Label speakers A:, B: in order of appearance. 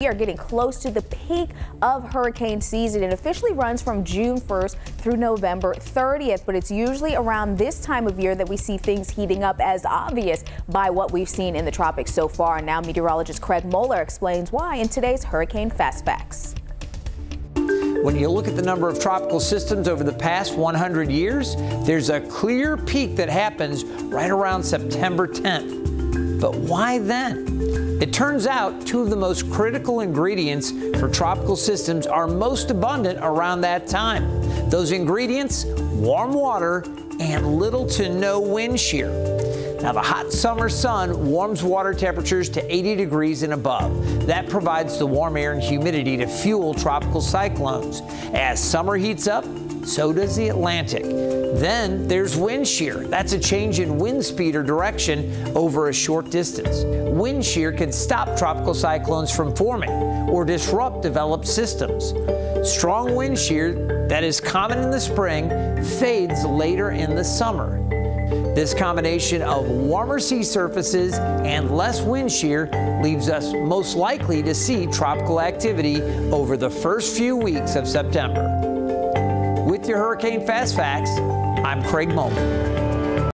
A: We are getting close to the peak of hurricane season. It officially runs from June 1st through November 30th, but it's usually around this time of year that we see things heating up as obvious by what we've seen in the tropics so far. Now meteorologist Craig Moeller explains why in today's Hurricane Fast Facts.
B: When you look at the number of tropical systems over the past 100 years, there's a clear peak that happens right around September 10th. But why then? It turns out two of the most critical ingredients for tropical systems are most abundant around that time. Those ingredients, warm water and little to no wind shear. Now, the hot summer sun warms water temperatures to 80 degrees and above. That provides the warm air and humidity to fuel tropical cyclones. As summer heats up, so does the Atlantic. Then there's wind shear. That's a change in wind speed or direction over a short distance. Wind shear can stop tropical cyclones from forming or disrupt developed systems. Strong wind shear that is common in the spring fades later in the summer. This combination of warmer sea surfaces and less wind shear leaves us most likely to see tropical activity over the first few weeks of September. With your Hurricane Fast Facts, I'm Craig Moeller.